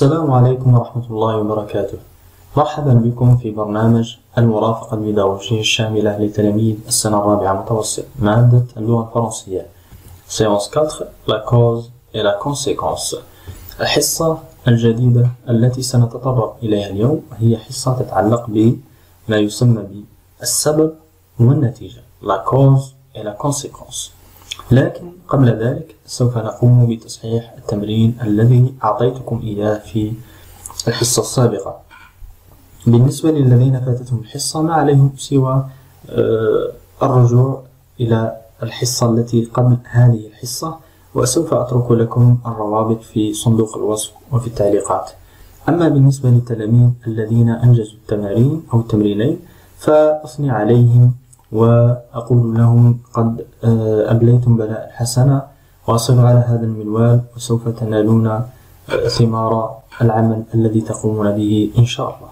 السلام عليكم ورحمة الله وبركاته. مرحبا بكم في برنامج المرافقة البيداغوجية الشاملة لتلاميذ السنة الرابعة متوسط مادة اللغة الفرنسية. سيونس 4 La cause et la conséquence. الحصة الجديدة التي سنتطرق إليها اليوم هي حصة تتعلق بما يسمى بالسبب والنتيجة. La cause et la conséquence. لكن قبل ذلك سوف نقوم بتصحيح التمرين الذي أعطيتكم إياه في الحصة السابقة. بالنسبة للذين فاتتهم الحصة ما عليهم سوى آه، الرجوع إلى الحصة التي قبل هذه الحصة وسوف أترك لكم الروابط في صندوق الوصف وفي التعليقات. أما بالنسبة للتلاميذ الذين أنجزوا التمارين أو التمرينين فأثني عليهم وأقول لهم قد آه، أبليتم بلاء الحسنة واصلوا على هذا المنوال وسوف تنالون ثمار العمل الذي تقومون به إن شاء الله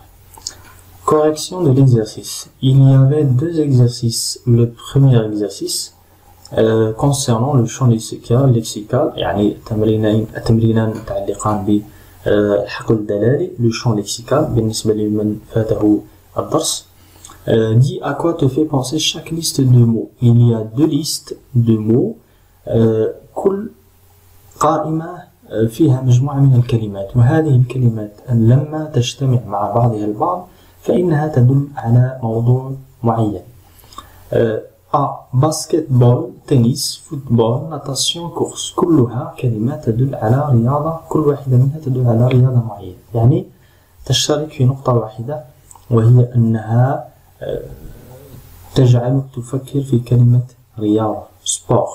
Correction de l'exercice. Il y avait deux exercices. Le premier exercice euh, concernant le champ lexical, lexical متعلقان الدلالي le champ lexical لمن فاته الدرس Euh, dis à quoi te fait penser chaque liste de mots. Il y a deux listes de mots. كل قائمة فيها مجموعة من الكلمات وهذه الكلمات لما تجتمع مع بعضها البعض فإنها تدل على موضوع معين basket-ball tennis football natation course كلها كلمات تدل على رياضة كل واحدة منها تدل على رياضة معينة يعني تشترك في نقطة واحدة وهي أنها تجعلك تفكر في كلمة رياضة sport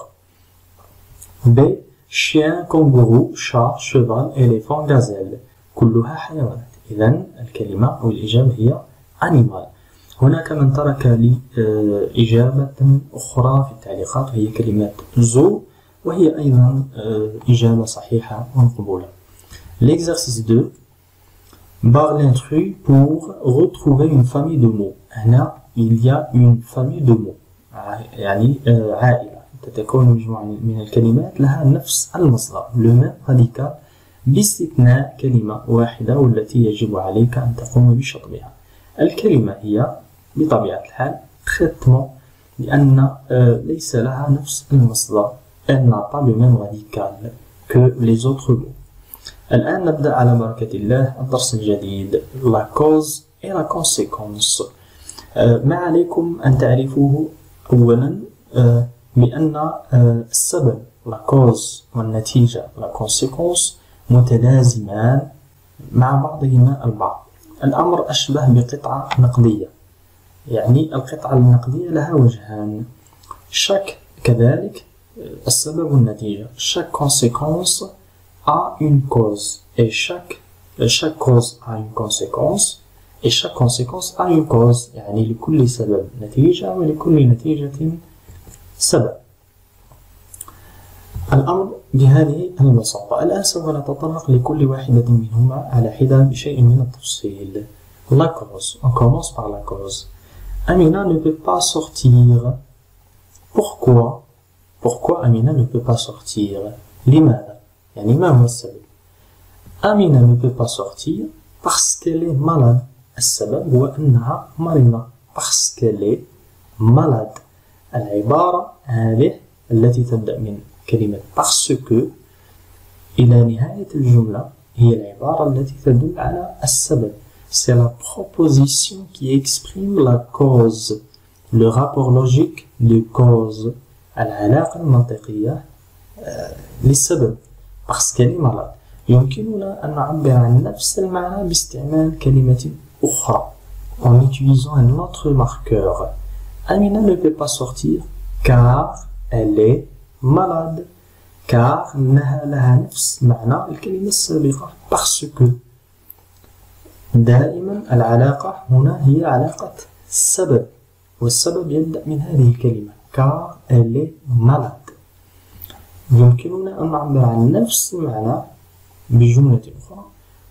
B chien kangourou chat cheval éléphant gazelle كلها حيوانات. إذا الكلمة أو الإجابة هي animal هناك من ترك لي إجابة أخرى في التعليقات وهي كلمة zoo وهي أيضا إجابة صحيحة ومقبولة. L'exercice 2 Barre l'intrus pour retrouver une famille de mots. هنا il y a une famille de mots. يعني عائلة تتكون مجموعة من الكلمات لها نفس المصدر. لو ميم راديكال باستثناء كلمة واحدة والتي يجب عليك أن تقوم بشطبها. الكلمة هي بطبيعة الحال تريتمون لأن ليس لها نفس المصدر. N'a pas le même radical que les autres mots. الآن نبدأ على بركة الله الدرس الجديد la cause et la conséquence ما عليكم أن تعرفوه؟ أولا بأن السبب la cause والنتيجة la conséquence متلازمان مع بعضهما البعض. الأمر أشبه بقطعة نقدية. يعني القطعة النقدية لها وجهان. شك كذلك السبب والنتيجة. chaque conséquence a une cause et chaque chaque cause a une conséquence et chaque conséquence a une cause يعني لكل سبب نتيجة ولكل نتيجة سبب الأمر بهذه البساطة الآن سوف نتطرق لكل واحدة منهما على حدة بشيء من التفصيل La cause. On commence par la cause. Amina ne peut pas sortir. Pourquoi Pourquoi Amina ne peut pas sortir لماذا يعني ما هو السبب Amina ne peut pas sortir parce qu'elle est malade السبب هو أنها مريضة parce qu'elle est malade العبارة هذه التي تبدأ من كلمة parce que إلى نهاية الجملة هي العبارة التي تدل على السبب c'est la proposition qui exprime la cause le rapport logique de cause العلاقة المنطقية للسبب Qu'elle est malade يمكننا أن نعبر عن نفس المعنى باستعمال كلمة أخرى en utilisant un autre marqueur. Amina ne peut pas sortir car elle est malade car إنها لها نفس معنى الكلمة السابقة parce que دائما العلاقة هنا هي علاقة سبب والسبب يبدأ من هذه الكلمة car elle est malade يمكننا أن نعبر عن نفس المعنى بجملة أخرى.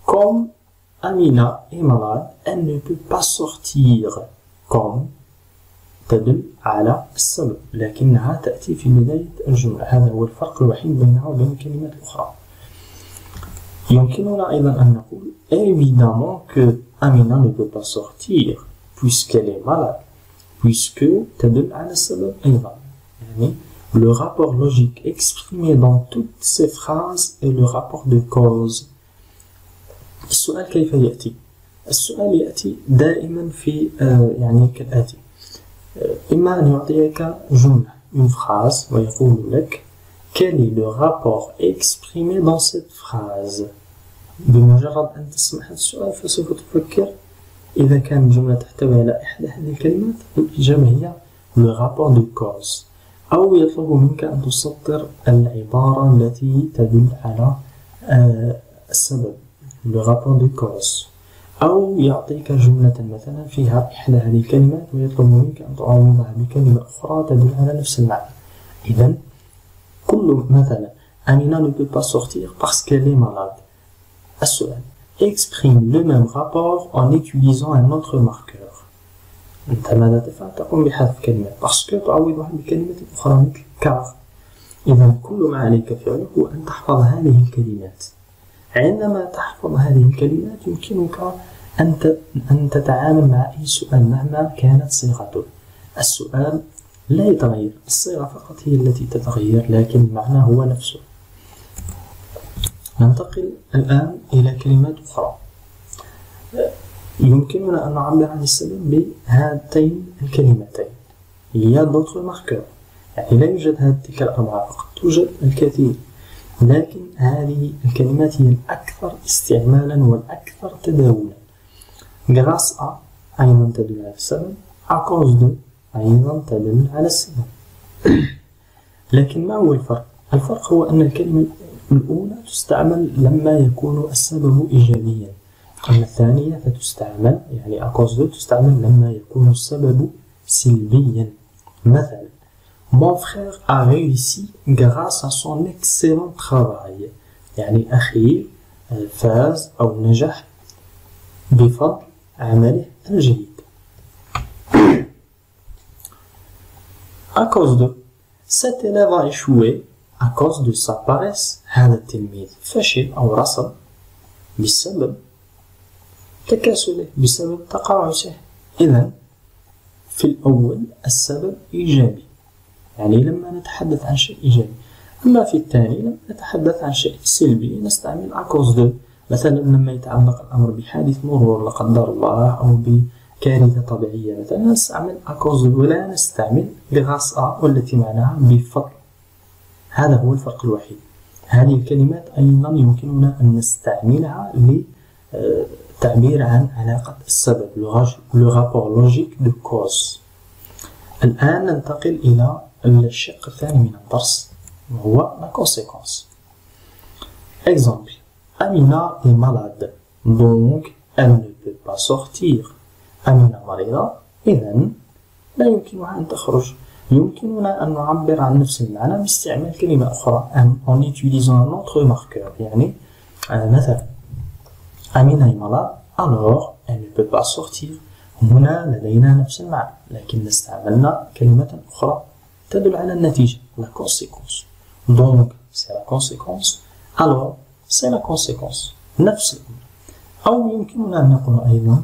Comme Amina est malade, elle ne peut pas sortir. Comme تدل على السبب لكنها تأتي في بداية الجملة. هذا هو الفرق الوحيد بينها وبين الكلمات الأخرى يمكننا أيضا أن نقول évidemment que Amina ne peut pas sortir puisqu'elle est malade puisque تدل على السبب أيضا. يعني le rapport logique exprimé dans toutes ces phrases est le rapport de cause. السؤال كيف يأتي؟ السؤال يأتي دائما في يعني كالآتي إما أن يعطيك جملة une phrase ويقول لك quel est le rapport exprimé dans cette phrase? بمجرد أن تسمع هذا السؤال فسوف تفكر إذا كان الجملة تحتوي على إحدى هذه الكلمات الإجابة هي le rapport de cause. أو يطلب منك أن تسطر العبارة التي تدل على السبب le rapport de cause أو يعطيك جملة مثلا فيها إحدى هذه الكلمات ويطلب منك أن تعوضها بكلمة أخرى تدل على نفس المعنى إذا كل مثلا Amina ne peut pas sortir parce qu'elle est malade. السؤال exprime le même rapport en utilisant un autre marqueur. أنت ماذا تفعل؟ تقوم بحذف كلمة que تعوضها بكلمة أخرى مثل car. إذا كل ما عليك فعله هو أن تحفظ هذه الكلمات. عندما تحفظ هذه الكلمات يمكنك أن تتعامل مع أي سؤال مهما كانت صيغته. السؤال لا يتغير، الصيغة فقط هي التي تتغير لكن المعنى هو نفسه. ننتقل الآن إلى كلمات أخرى. يمكننا أن نعبر عن السبب بهاتين الكلمتين. هي دوتر ماركور. يعني لا يوجد هذه تلك الأربعة فقط، توجد الكثير. لكن هذه الكلمات هي الأكثر استعمالا والأكثر تداولا grâce à أيضا تدل على السبب cause de أيضا تدل على السبب لكن ما هو الفرق؟ الفرق هو أن الكلمة الأولى تستعمل لما يكون السبب إيجابيا أما الثانية فتستعمل يعني de تستعمل لما يكون السبب سلبيا مثلا Mon frère a réussi grâce à son excellent travail. يعني أخي فاز أو نجح بفضل عمله الجيد. À cause de cet élève a échoué à cause de sa paresse هذا التلميذ فشل أو رسب بسبب تكاسله بسبب تقاعسه. إذا في الأول السبب إيجابي يعني لما نتحدث عن شيء إيجابي. أما في الثاني لما نتحدث عن شيء سلبي نستعمل à cause de مثلا لما يتعلق الأمر بحادث مرور لا قدر الله أو بكارثة طبيعية. مثلا نستعمل à cause de ولا نستعمل بغاس أ والتي معناها بفضل. هذا هو الفرق الوحيد. هذه الكلمات أيضا يمكننا أن نستعملها للتعبير عن علاقة السبب Le rapport logique de cause الآن ننتقل إلى الشق الثاني من الدرس وهو la conséquence Exemple. Amina est malade. Donc elle ne peut pas sortir. أمينة مريضة إذا لا يمكنها أن تخرج. يمكننا أن نعبر عن نفس المعنى باستعمال كلمة أخرى en utilisant un autre marqueur يعني مثلا أمينة est malade. Alors elle ne peut pas sortir هنا لدينا نفس المعنى لكن استعملنا كلمة أخرى تدل على النتيجة la conséquence donc c'est la conséquence alors c'est la conséquence نفس الأمر أو يمكننا أن نقول أيضا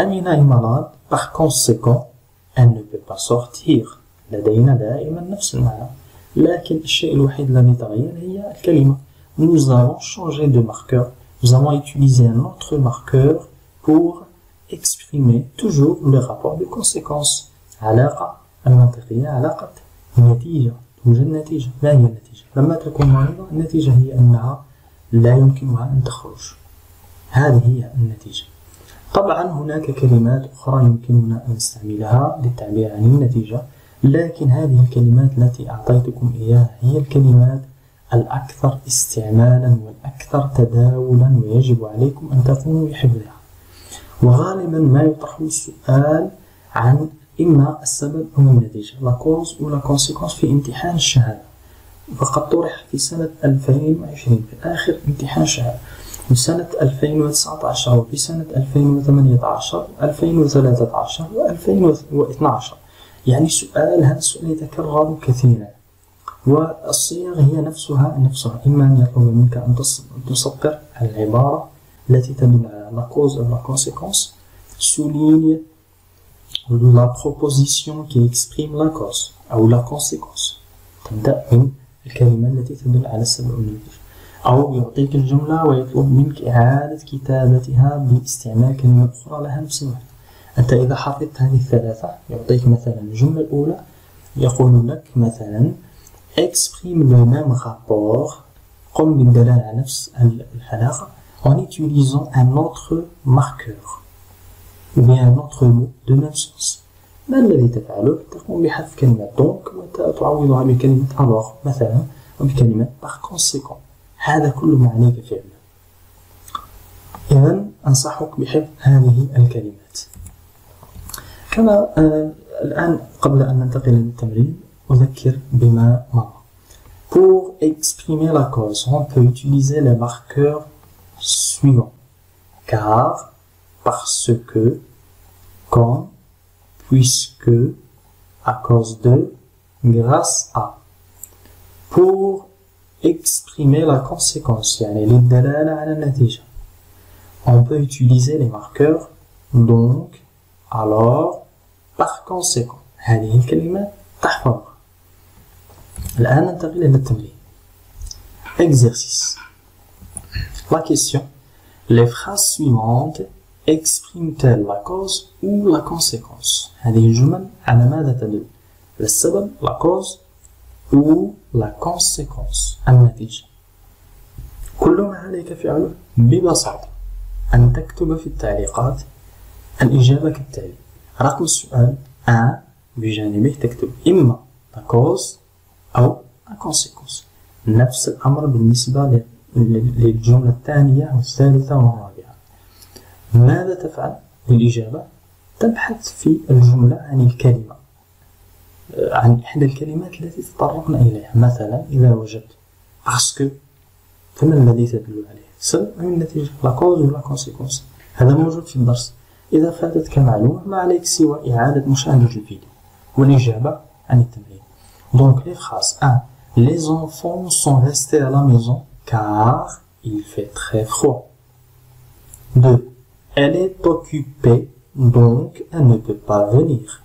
أمينة malade par conséquent elle ne peut pas sortir لدينا دائما نفس المعنى لكن الشيء الوحيد الذي تغير هي الكلمة nous allons changer de marqueur nous allons utiliser un autre marqueur pour exprimer toujours le rapport de conséquence. علاقة المنطقية علاقة النتيجة توجد نتيجة ما هي النتيجة لما تكون مريضة النتيجة هي أنها لا يمكنها أن تخرج هذه هي النتيجة طبعا هناك كلمات أخرى يمكننا أن نستعملها للتعبير عن النتيجة لكن هذه الكلمات التي أعطيتكم إياها هي الكلمات الأكثر استعمالا والأكثر تداولا ويجب عليكم أن تقوموا بحفظها. وغالبا ما يطرح السؤال عن إما السبب أو النتيجة. la cause و la conséquence في امتحان الشهادة. فقد طرح في سنة 2020 في آخر امتحان شهادة سنة 2019 وفي سنة 2018 و2013 و2012 يعني سؤال هذا السؤال يتكرر كثيرا. والصيغ هي نفسها نفسها. إما أن يطلب منك أن تسطر العبارة التي تدل على la cause ou la conséquence souligne la proposition qui exprime la cause أو la conséquence. تبدأ من الكلمة التي تدل على السبب والنتيجة أو يعطيك الجملة ويطلب منك إعادة كتابتها باستعمال كلمة أخرى لها نفس المعنى. أنت إذا حفظت هذه الثلاثة يعطيك مثلا الجملة الأولى يقول لك مثلا exprime le même rapport بالدلالة على نفس العلاقة en utilisant un autre marqueur ou bien un autre mot de même sens. ما الذي تفعله؟ تقوم بحذف كلمة donc وتعوضها بكلمة alors مثلا وبكلمة par conséquent. هذا كل ما عليك فعله إذا أنصحك بحفظ هذه الكلمات كما الآن قبل أن ننتقل للتمرين Pour exprimer la cause, on peut utiliser les marqueurs suivants. Car, parce que, quand, puisque, à cause de, grâce à. Pour exprimer la conséquence, on peut utiliser les marqueurs donc, alors, par conséquent. هذه الكلمة تحفظها. الآن ننتقل إلى التمرين. Exercice. La question. Les phrases suivantes expriment-elles la cause ou la conséquence هذه الجمل على ماذا تدل السبب la cause ou la conséquence النتيجة كل ما عليك فعله ببساطة أن تكتب في التعليقات الإجابة كالتالي رقم السؤال أ بجانبه تكتب إما la cause أو la conséquence نفس الأمر بالنسبة للجملة الثانية والثالثة والرابعة ماذا تفعل؟ للإجابة؟ تبحث في الجملة عن الكلمة عن إحدى الكلمات التي تطرقنا إليها. مثلا إذا وجدت. parce que فما الذي تدل عليه؟ سبب أو النتيجة la cause و la conséquence هذا موجود في الدرس. إذا فاتتك معلومة ما عليك سوى إعادة مشاهدة الفيديو. والإجابة عن التمرين. دونك لي فراس 1 Les enfants sont restés à la maison car il fait très froid. 2. Elle est occupée, donc elle ne peut pas venir.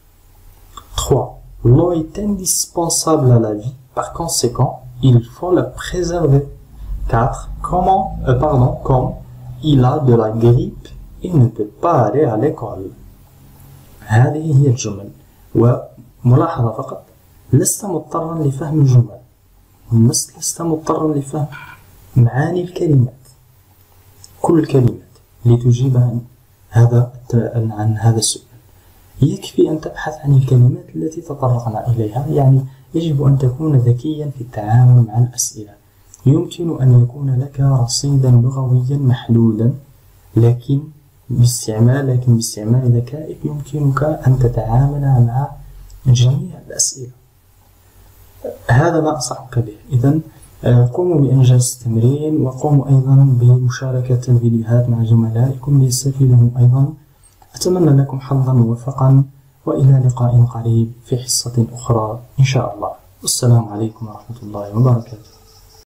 3. L'eau est indispensable à la vie, par conséquent, il faut la préserver. 4. Comment, euh, pardon, comme il a de la grippe, il ne peut pas aller à l'école. هذه هي الجمل وملاحظة فقط لست مضطرا لفهم الجمل لست مضطرا لفهم معاني الكلمات كل الكلمات لتجيب عن هذا عن هذا السؤال. يكفي أن تبحث عن الكلمات التي تطرقنا إليها يعني يجب أن تكون ذكيا في التعامل مع الأسئلة. يمكن أن يكون لك رصيدا لغويا محدودا لكن باستعمال لكن باستعمال ذكائك يمكنك أن تتعامل مع جميع الأسئلة. هذا ما أنصحك به. إذا آه، قوموا بإنجاز التمرين وقوموا أيضا بمشاركة الفيديوهات مع زملائكم ليستفيدوا أيضا. أتمنى لكم حظا موفقا وإلى لقاء قريب في حصة أخرى إن شاء الله. والسلام عليكم ورحمة الله وبركاته.